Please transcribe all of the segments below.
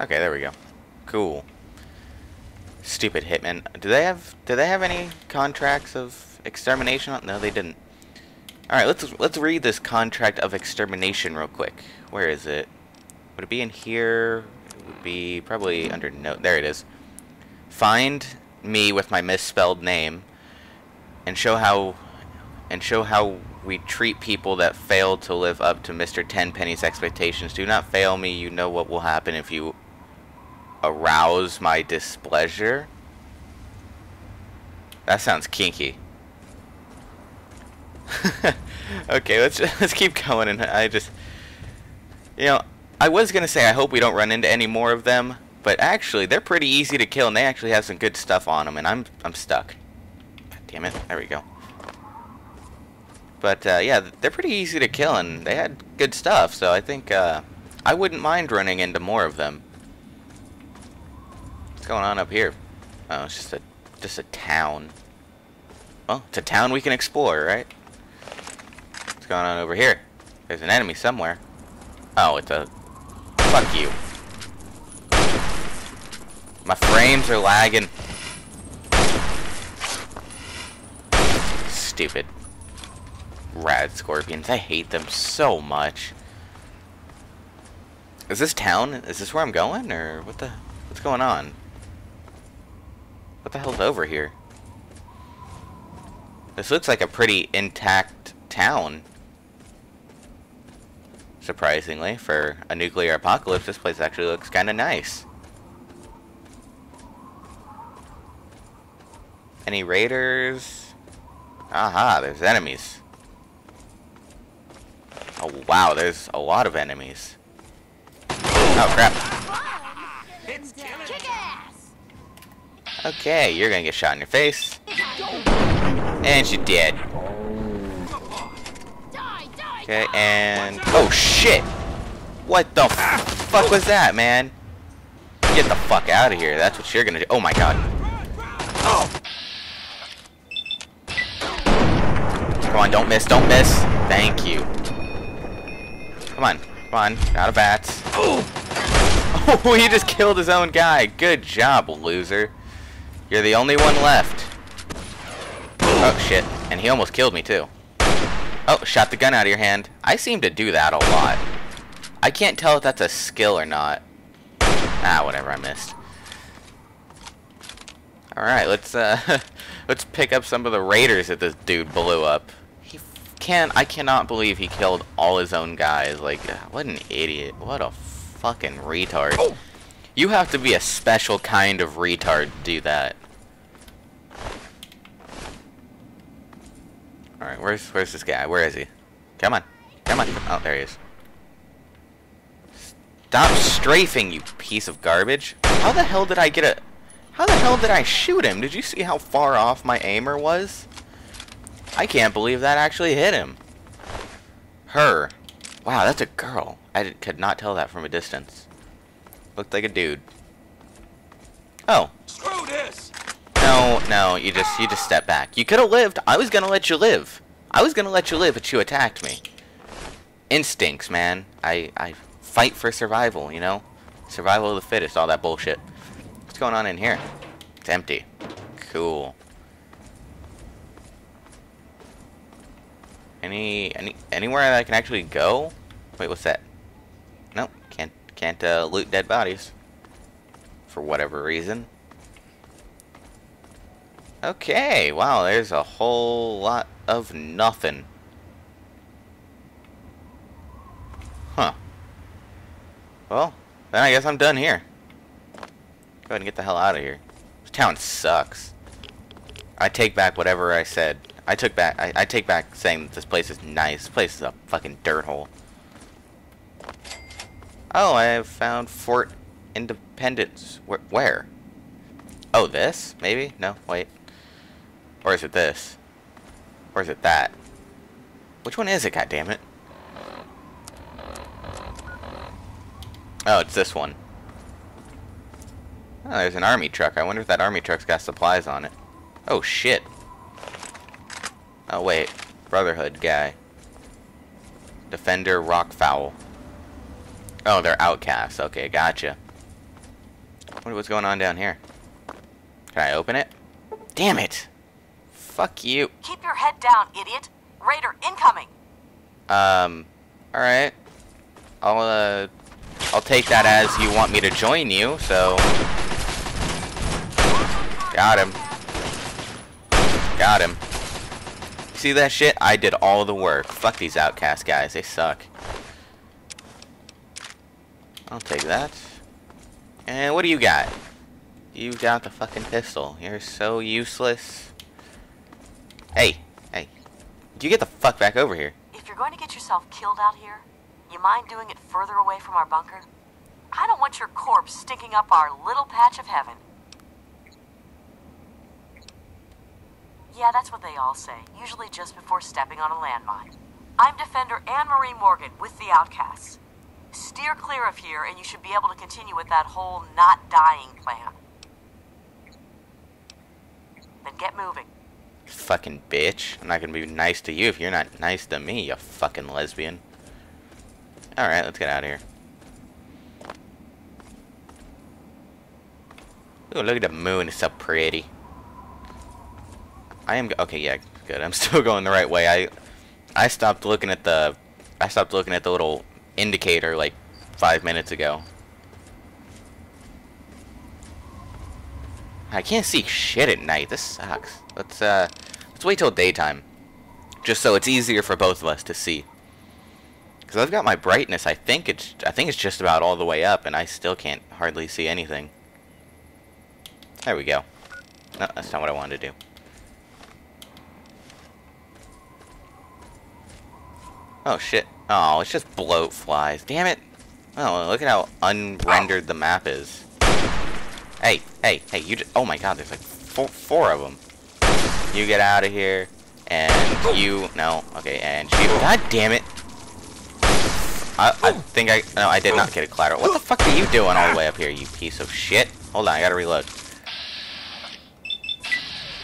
Okay, there we go. Cool. Stupid hitmen. Do they have do they have any contracts of extermination? No, they didn't. All right, let's let's read this contract of extermination real quick. Where is it? Would it be in here? It would be probably under note. There it is. Find me with my misspelled name and show how and show how we treat people that fail to live up to Mr. Tenpenny's expectations. Do not fail me. You know what will happen if you arouse my displeasure. That sounds kinky. okay, let's let's keep going. And I just, you know, I was gonna say I hope we don't run into any more of them, but actually they're pretty easy to kill, and they actually have some good stuff on them, and I'm I'm stuck. God damn it! There we go. But uh, yeah, they're pretty easy to kill, and they had good stuff, so I think uh, I wouldn't mind running into more of them. What's going on up here? Oh, it's just a just a town. Well, it's a town we can explore, right? What's going on over here? There's an enemy somewhere. Oh, it's a... Fuck you. My frames are lagging. Stupid. Rad scorpions. I hate them so much. Is this town? Is this where I'm going? Or what the... What's going on? What the hell's over here? This looks like a pretty intact town. Surprisingly, for a nuclear apocalypse, this place actually looks kind of nice. Any raiders? Aha, there's enemies. Oh wow, there's a lot of enemies. Oh crap. Okay, you're gonna get shot in your face. And she's dead. Okay, and... Oh, shit! What the fuck was that, man? Get the fuck out of here. That's what you're gonna do. Oh, my God. Come on, don't miss, don't miss. Thank you. Come on, come on. Out of bats. Oh, he just killed his own guy. Good job, loser. You're the only one left. Oh, shit. And he almost killed me, too. Oh, shot the gun out of your hand. I seem to do that a lot. I can't tell if that's a skill or not. Ah, whatever, I missed. Alright, let's, uh, let's pick up some of the raiders that this dude blew up. He can I cannot believe he killed all his own guys. Like, what an idiot. What a fucking retard. You have to be a special kind of retard to do that. Alright, where's where's this guy? Where is he? Come on. Come on. Oh, there he is. Stop strafing, you piece of garbage. How the hell did I get a... How the hell did I shoot him? Did you see how far off my aimer was? I can't believe that actually hit him. Her. Wow, that's a girl. I did, could not tell that from a distance. Looked like a dude. Oh. Screw this! No, no, you just you just step back. You could have lived. I was gonna let you live. I was gonna let you live, but you attacked me. Instincts, man. I I fight for survival. You know, survival of the fittest. All that bullshit. What's going on in here? It's empty. Cool. Any any anywhere that I can actually go? Wait, what's that? Nope, can't can't uh, loot dead bodies. For whatever reason. Okay, wow, there's a whole lot of nothing. Huh. Well, then I guess I'm done here. Go ahead and get the hell out of here. This town sucks. I take back whatever I said. I took back. I, I take back saying that this place is nice. This place is a fucking dirt hole. Oh, I have found Fort Independence. Where? where? Oh, this? Maybe? No, wait. Or is it this? Or is it that? Which one is it, God damn it! Oh, it's this one. Oh, there's an army truck. I wonder if that army truck's got supplies on it. Oh, shit. Oh, wait. Brotherhood guy. Defender Rockfowl. Oh, they're outcasts. Okay, gotcha. What, what's going on down here? Can I open it? Damn it! Fuck you. Keep your head down, idiot. Raider incoming. Um, alright. I'll, uh, I'll take that as you want me to join you, so... Got him. Got him. See that shit? I did all the work. Fuck these outcast guys. They suck. I'll take that. And what do you got? You got the fucking pistol. You're so useless. Hey, hey. Do you get the fuck back over here. If you're going to get yourself killed out here, you mind doing it further away from our bunker? I don't want your corpse stinking up our little patch of heaven. Yeah, that's what they all say, usually just before stepping on a landmine. I'm Defender Anne-Marie Morgan with the Outcasts. Steer clear of here and you should be able to continue with that whole not dying plan. Then get moving. Fucking bitch. I'm not gonna be nice to you if you're not nice to me, you fucking lesbian. Alright, let's get out of here. Ooh, look at the moon, it's so pretty. I am, okay, yeah, good. I'm still going the right way. I, I stopped looking at the, I stopped looking at the little indicator like five minutes ago. I can't see shit at night. This sucks. Let's uh, let's wait till daytime, just so it's easier for both of us to see. Cause I've got my brightness. I think it's I think it's just about all the way up, and I still can't hardly see anything. There we go. No, that's not what I wanted to do. Oh shit. Oh, it's just bloat flies. Damn it. Oh, look at how unrendered the map is. Hey, hey, hey, you just, oh my god, there's like four, four of them. You get out of here, and you, no, okay, and you, god damn it. I, I think I, no, I did not get a collateral. What the fuck are you doing all the way up here, you piece of shit? Hold on, I gotta reload.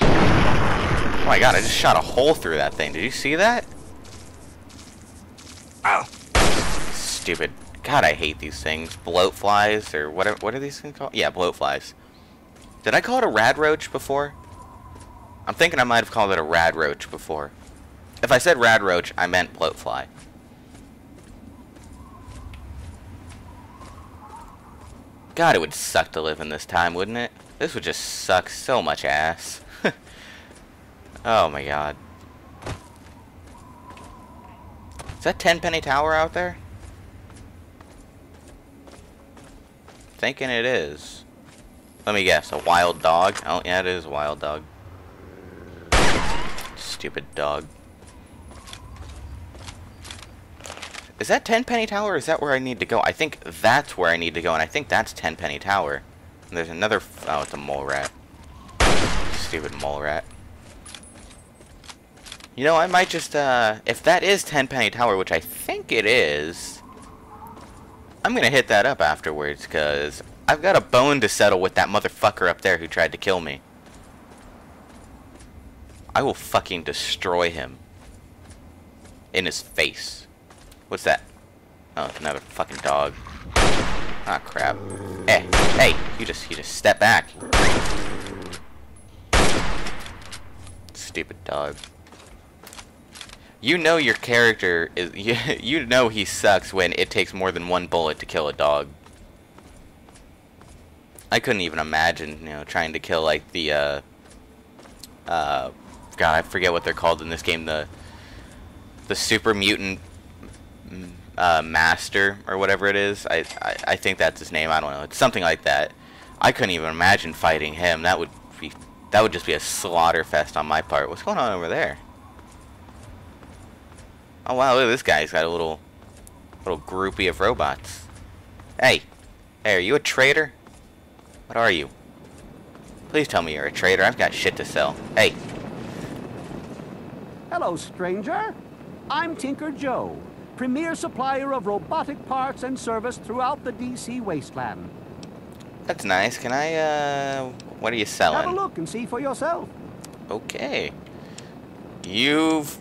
Oh my god, I just shot a hole through that thing. Did you see that? Ow. Stupid. God, I hate these things. Bloat flies, or what are, what are these things called? Yeah, bloat flies. Did I call it a rad roach before? I'm thinking I might have called it a rad roach before. If I said rad roach, I meant bloat fly. God, it would suck to live in this time, wouldn't it? This would just suck so much ass. oh my god. Is that Tenpenny Tower out there? Thinking it is. Let me guess, a wild dog? Oh, yeah, it is a wild dog. Stupid dog. Is that Tenpenny Tower, is that where I need to go? I think that's where I need to go, and I think that's Tenpenny Tower. And there's another... oh, it's a mole rat. Stupid mole rat. You know, I might just, uh... If that is Tenpenny Tower, which I think it is... I'm gonna hit that up afterwards, because I've got a bone to settle with that motherfucker up there who tried to kill me. I will fucking destroy him. In his face. What's that? Oh, it's another fucking dog. Ah, crap. Hey, hey, you just, you just step back. Stupid dog. You know your character is, you, you know he sucks when it takes more than one bullet to kill a dog. I couldn't even imagine, you know, trying to kill, like, the, uh, uh, God, I forget what they're called in this game, the, the super mutant uh, Master or whatever it is. I, I I think that's his name. I don't know. It's something like that. I couldn't even imagine fighting him. That would be that would just be a slaughter fest on my part. What's going on over there? Oh wow, look at this guy. He's got a little little groupie of robots. Hey, hey, are you a traitor? What are you? Please tell me you're a traitor. I've got shit to sell. Hey. Hello, stranger. I'm Tinker Joe premier supplier of robotic parts and service throughout the DC wasteland. That's nice. Can I, uh, what are you selling? Have a look and see for yourself. Okay. You've